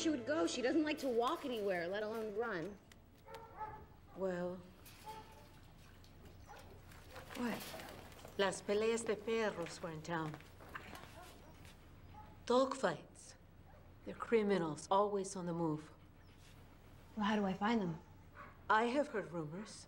she would go. She doesn't like to walk anywhere, let alone run. Well, What? Las peleas de perros were in town. Dog fights. They're criminals, always on the move. Well, how do I find them? I have heard rumors.